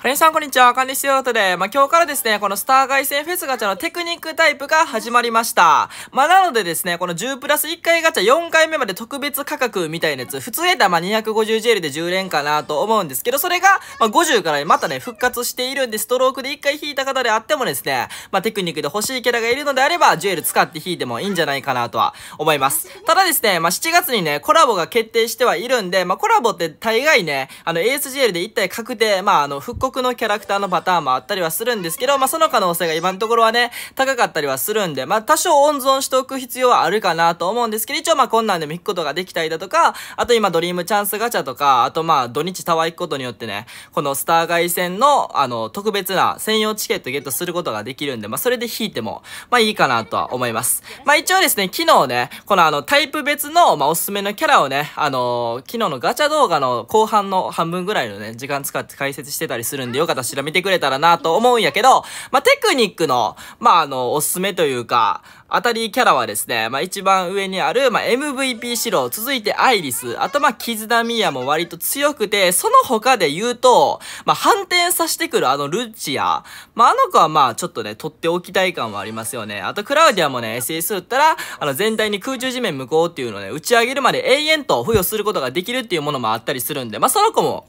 はりさんこんにちは、かんですよ。とで、まあ、今日からですね、このスター凱旋フェスガチャのテクニックタイプが始まりました。まあ、なのでですね、この10プラス1回ガチャ4回目まで特別価格みたいなやつ、普通やったらま 250JL で10連かなと思うんですけど、それが、ま、50からまたね、復活しているんで、ストロークで1回引いた方であってもですね、まあ、テクニックで欲しいキャラがいるのであれば、ジュエル使って引いてもいいんじゃないかなとは思います。ただですね、まあ、7月にね、コラボが決定してはいるんで、まあ、コラボって大概ね、あの ASGL で1体確定、まあ、あの、復刻のキャラクターのパターンもあったりはするんですけど、まあ、その可能性が今のところはね、高かったりはするんで、まあ、多少温存しておく必要はあるかなと思うんですけど、一応まあ、こんなんでも引くことができたりだとか、あと今ドリームチャンスガチャとか、あとまあ、土日タワー行くことによってね、このスター凱旋の、あの、特別な専用チケットゲットすることができるんで、まあ、それで引いても、まあ、いいかなとは思います。まあ、一応ですね、昨日ね、このあの、タイプ別の、ま、おすすめのキャラをね、あのー、昨日のガチャ動画の後半の半分ぐらいのね、時間使って解説してたりするんで、よかったら調べてくれたらなと思うんやけど、まあ、テクニックの、まあ、あの、おすすめというか、当たりキャラはですね、まあ、一番上にある、まあ、MVP シロ続いてアイリス、あとまあ、キズダミアも割と強くて、その他で言うと、まあ、反転させてくるあのルチア、まあ、あの子はまあ、ちょっとね、取っておきたい感はありますよね。あと、クラウディアもね、SS 打ったら、あの、全体に空中地面無効っていうのをね、打ち上げるまで永遠と付与することができるっていうものもあったりするんで、まあ、その子も、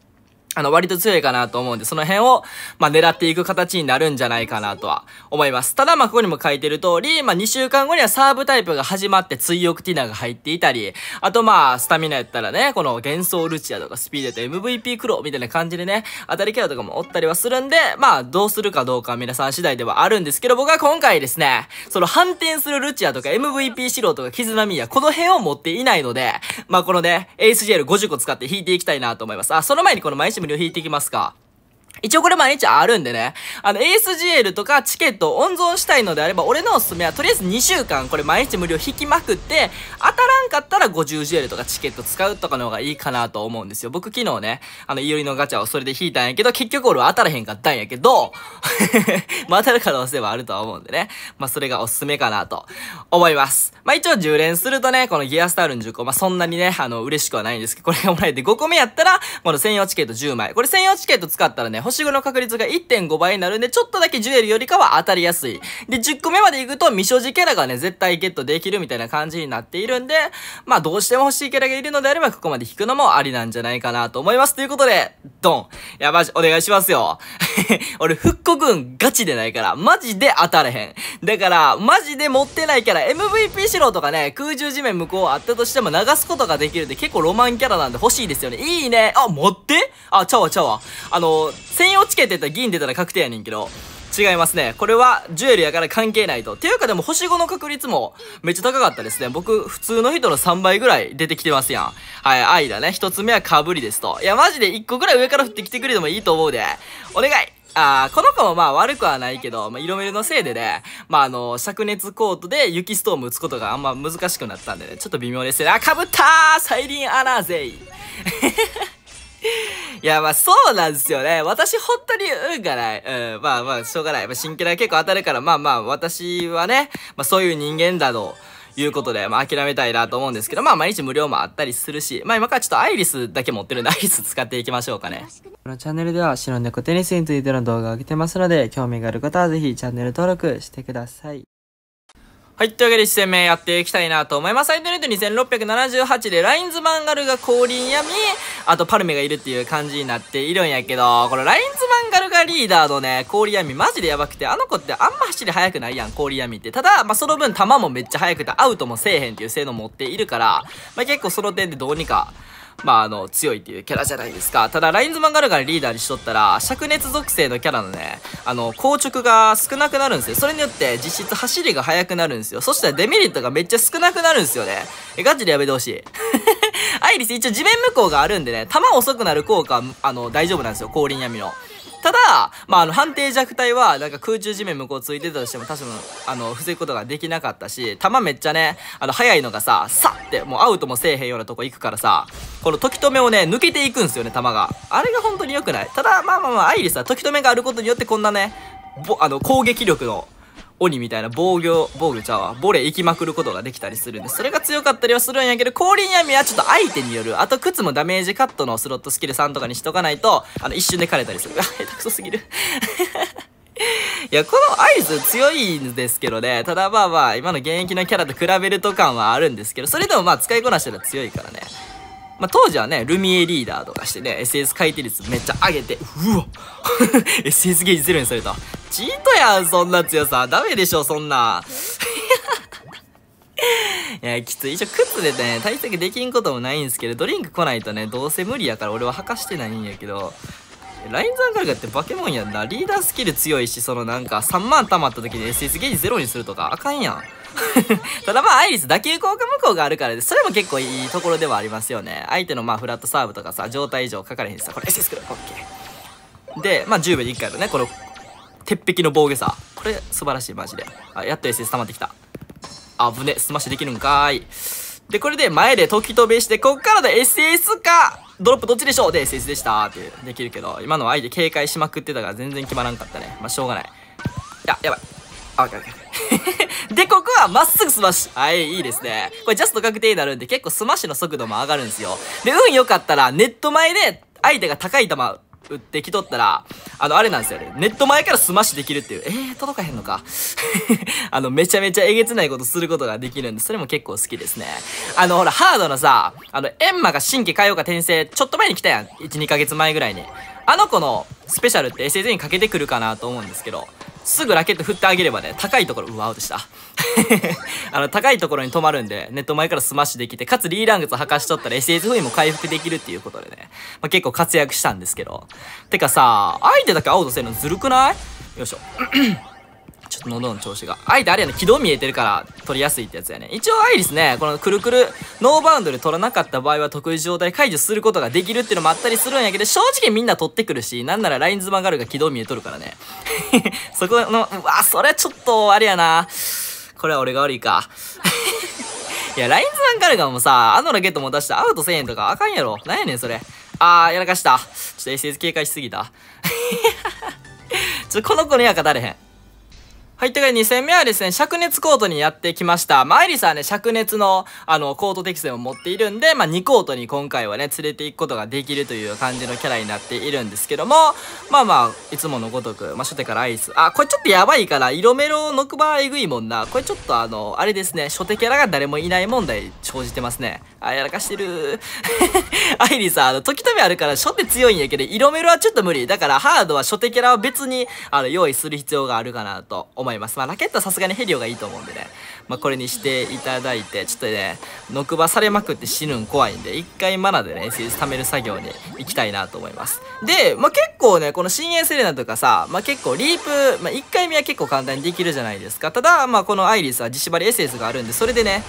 あの、割と強いかなと思うんで、その辺を、まあ、狙っていく形になるんじゃないかなとは思います。ただ、まあ、ここにも書いてる通り、まあ、2週間後にはサーブタイプが始まって、追憶ティナが入っていたり、あと、まあ、スタミナやったらね、この幻想ルチアとかスピードと MVP クロみたいな感じでね、当たりキャラとかもおったりはするんで、まあ、どうするかどうか皆さん次第ではあるんですけど、僕は今回ですね、その反転するルチアとか MVP シロとかキズナミヤ、この辺を持っていないので、まあ、このね、ASGL50 個使って引いていきたいなと思います。あ、その前にこの毎日無料引いていきますか？一応これ毎日あるんでね。あの、ASGL とかチケットを温存したいのであれば、俺のおすすめはとりあえず2週間これ毎日無料引きまくって、当たらんかったら 50GL とかチケット使うとかの方がいいかなと思うんですよ。僕昨日ね、あの、いよりのガチャをそれで引いたんやけど、結局俺は当たらへんかったんやけど、まあ当たる可能性はあるとは思うんでね。まあそれがおすすめかなと思います。まあ一応10連するとね、このギアスタールの10個、まあそんなにね、あの、嬉しくはないんですけど、これがもらえて5個目やったら、この専用チケット10枚。これ専用チケット使ったらね、星5の確率が1.5倍になるんで、ちょっとだけジュエルよりかは当たりやすい。で、10個目まで行くと未所持キャラがね、絶対ゲットできるみたいな感じになっているんで、まあどうしても欲しいキャラがいるのであれば、ここまで引くのもありなんじゃないかなと思います。ということで、ドン。いや、マジ、お願いしますよ。俺、復刻運ガチでないから、マジで当たれへん。だから、マジで持ってないキャラ、MVP シロとかね、空中地面向こうあったとしても流すことができるんで、結構ロマンキャラなんで欲しいですよね。いいね。あ、持って？あ、ちゃうわちゃうわ。あの、専用チケットやったら銀出たら確定やねんけど、違いますね。これは、ジュエルやから関係ないと。っていうかでも、星5の確率も、めっちゃ高かったですね。僕、普通の人の3倍ぐらい出てきてますやん。はい、愛だね。一つ目はかぶりですと。いや、マジで1個ぐらい上から降ってきてくれてもいいと思うで。お願いあー、この子もまあ悪くはないけど、まあ、色メルのせいでね、まああの、灼熱コートで雪ストーム打つことがあんま難しくなったんでね、ちょっと微妙ですね。あ、かぶったーサイリンアナーゼイ いや、まあそうなんですよね。私本当に運がない。うん、まあまあ、しょうがない。まあ、新キャラ結構当たるから、まあまあ、私はね、まあそういう人間だと。いうことで、まあ諦めたいなと思うんですけど、まあ毎日無料もあったりするし、まあ今からちょっとアイリスだけ持ってるんで、アイリス使っていきましょうかね。このチャンネルでは白猫テニスについての動画を上げてますので、興味がある方はぜひチャンネル登録してください。はい。というわけで、1戦目やっていきたいなと思います。サイトネット2678で、ラインズマンガルが降臨やみ、あとパルメがいるっていう感じになっているんやけど、このラインズマンガルがリーダーのね、氷闇マジでやばくて、あの子ってあんま走り速くないやん、氷闇って。ただ、まあ、その分球もめっちゃ速くて、アウトもせえへんっていう性能持っているから、まあ、結構その点でどうにか、まあ、あの、強いっていうキャラじゃないですか。ただ、ラインズマンガルガルリーダーにしとったら、灼熱属性のキャラのね、あの、硬直が少なくなるんですよ。それによって実質走りが速くなるんですよ。そしたらデメリットがめっちゃ少なくなるんですよね。え、ガチでやめてほしい。アイリス一応地面無効があるんでね、弾遅くなる効果、あの、大丈夫なんですよ。降臨闇の。ただ、まあ、あの、判定弱体は、なんか空中地面向こうついてたとしても、多分、あの、防ぐことができなかったし、弾めっちゃね、あの、速いのがさ、さって、もうアウトもせえへんようなとこ行くからさ、この時止めをね、抜けていくんすよね、弾が。あれが本当に良くない。ただ、まあまあまあ、アイリスは時止めがあることによってこんなね、ぼ、あの、攻撃力の、鬼みたいな防御、防御ちゃうわ。ボレ行きまくることができたりするんで、それが強かったりはするんやけど、氷闇はちょっと相手による。あと、靴もダメージカットのスロットスキル3とかにしとかないと、あの、一瞬で枯れたりする。あ、下手くそすぎる。いや、このアイス強いんですけどね。ただまあまあ、今の現役のキャラと比べると感はあるんですけど、それでもまあ使いこなしたら強いからね。まあ、当時はね、ルミエリーダーとかしてね、SS 回転率めっちゃ上げて、うわ !SS ゲージゼロにされた。チートやん、そんな強さ。ダメでしょ、そんな。いや、きつい。一応、靴でね、対策できんこともないんですけど、ドリンク来ないとね、どうせ無理やから俺は履かしてないんやけど、ラインザンガルガってバケモンやんな。リーダースキル強いし、そのなんか3万溜まった時に SS ゲージゼロにするとかあかんやん。ただまあアイリス打球効果無効があるからで、それも結構いいところではありますよね。相手のまあフラットサーブとかさ、状態以上書かれへんしさ、これ SS くる。オッケー。で、まあ10秒で1回のね、この、鉄壁の防御さ。これ素晴らしい、マジで。あ、やっと SS 溜まってきた。あぶね、スマッシュできるんかーい。で、これで前で時飛べして、こっからで SS かドロップどっちでしょうで SS でしたってできるけど、今のは相手警戒しまくってたから全然決まらんかったね。まあ、しょうがない。いや、やばい。あ、オッケーオッケー。で、ここはまっすぐスマッシュ。はい、いいですね。これジャスト確定になるんで結構スマッシュの速度も上がるんですよ。で、運良かったらネット前で相手が高い球打ってきとったら、あの、あれなんですよね。ネット前からスマッシュできるっていう。えー、届かへんのか。あの、めちゃめちゃえげつないことすることができるんで、それも結構好きですね。あの、ほら、ハードのさ、あの、エンマが新規海洋化転生、ちょっと前に来たやん。1、2ヶ月前ぐらいに。あの子のスペシャルって SSD にかけてくるかなと思うんですけど、すぐラケット振ってあげればね、高いところ、うわ、アウトした。あの、高いところに止まるんで、ネット前からスマッシュできて、かつリーラングツ履かしとったら SS 封印も回復できるっていうことでね、まあ、結構活躍したんですけど。てかさ、相手だけアウトせるのずるくない？よいしょ。ちょっと喉の調子が。相手あれやね、軌道見えてるから取りやすいってやつやね。一応アイリスね、このくるくるノーバウンドで取らなかった場合は得意状態解除することができるっていうのもあったりするんやけど、正直みんな取ってくるし、なんならラインズマンガルが軌道見えとるからね。そこの、うわ、それちょっとあれやな。これは俺が悪いか。いや、ラインズマンガルガもさ、あのラケットも出してアウト1000円とかあかんやろ。なんやねん、それ。あー、やらかした。ちょっと SS 警戒しすぎた。ちょ、この子には勝たれへん。はい、というか2戦目はですね、灼熱コートにやってきました。まあ、アイリスはね、灼熱の、あの、コート適性を持っているんで、まあ、2コートに今回はね、連れて行くことができるという感じのキャラになっているんですけども、まあまあ、いつものごとく、まあ、初手からアイス。あ、これちょっとやばいから、色メロノクバーえぐいもんな。これちょっとあの、あれですね、初手キャラが誰もいない問題生じてますね。あ、やらかしてる。アイリスは、あの、時止めあるから初手強いんやけど、色メロはちょっと無理。だから、ハードは初手キャラは別に、あの、用意する必要があるかなと思います。思います。まあ、ラケットはさすがにヘリオがいいと思うんでね。まあ、これにしていただいて、ちょっとね、ノクばされまくって死ぬん怖いんで、一回マナでね、SS 貯める作業に行きたいなと思います。で、まあ、結構ね、この深淵セレナとかさ、まあ、結構リープ、まあ、1回目は結構簡単にできるじゃないですか。ただ、まあ、このアイリスは自縛り SS があるんで、それでね、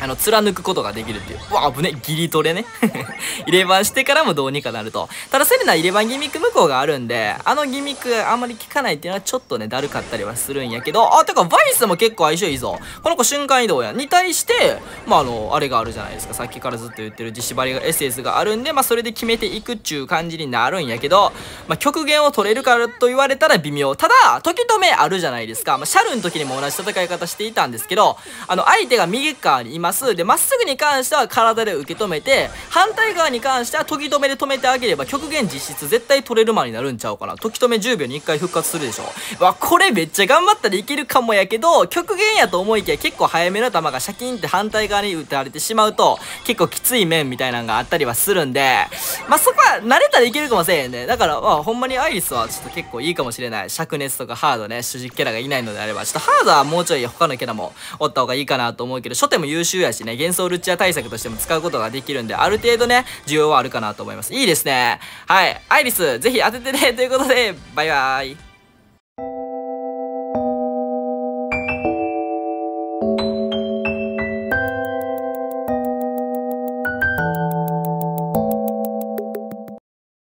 あの、貫くことができるっていう。うわ、危ね、ギリトレね。入れ番してからもどうにかなると。ただ、セレナ入れ番ギミック向こうがあるんで、あのギミックあんまり効かないっていうのはちょっとね、だるかったりはするんやけど、あ、てか、バイスも結構相性いいぞ。この子瞬間移動や。に対して、まあ、あの、あれがあるじゃないですか。さっきからずっと言ってる自縛りが SS があるんで、まあ、それで決めていくっちゅう感じになるんやけど、まあ、極限を取れるからと言われたら微妙。ただ、時止めあるじゃないですか。まあ、シャルの時にも同じ戦い方していたんですけど、あの、相手が右側にいます。で、まっすぐに関しては体で受け止めて反対側に関しては時止めで止めてあげれば極限実質絶対取れる間になるんちゃうかな。時止め10秒に1回復活するでしょわこれめっちゃ頑張ったらいけるかもやけど極限やと思いきや結構早めの球がシャキンって反対側に打たれてしまうと結構きつい面みたいなのがあったりはするんでまあそこは慣れたらいけるかもしれへんねだからまあほんまにアイリスはちょっと結構いいかもしれない。灼熱とかハードね主軸キャラがいないのであればちょっとハードはもうちょい他のキャラもおった方がいいかなと思うけど初手も優秀やしね幻想ルチア対策としても使うことができるんで、ある程度ね、需要はあるかなと思います。いいですね。はい。アイリス、ぜひ当ててね。ということで、バイバーイ。